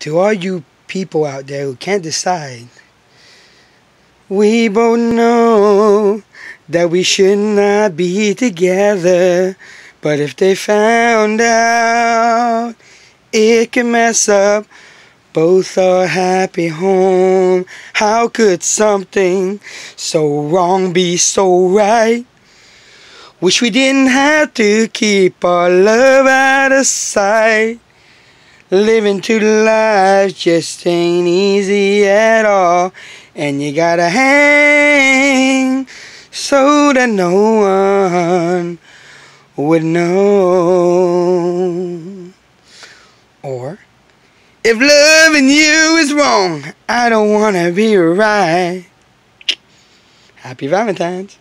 to all you people out there who can't decide, we both know that we should not be together. But if they found out, it can mess up both our happy home. How could something so wrong be so right? Wish we didn't have to keep our love out of sight. Living two lives just ain't easy at all. And you gotta hang so that no one would know. Or, if loving you is wrong, I don't wanna be right. Happy Valentine's.